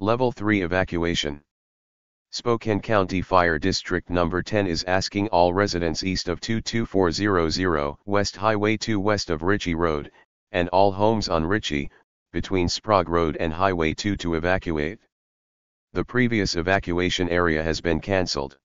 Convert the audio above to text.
Level 3 Evacuation Spokane County Fire District Number 10 is asking all residents east of 22400 West Highway 2 west of Ritchey Road, and all homes on Ritchey, between Sprague Road and Highway 2 to evacuate. The previous evacuation area has been cancelled.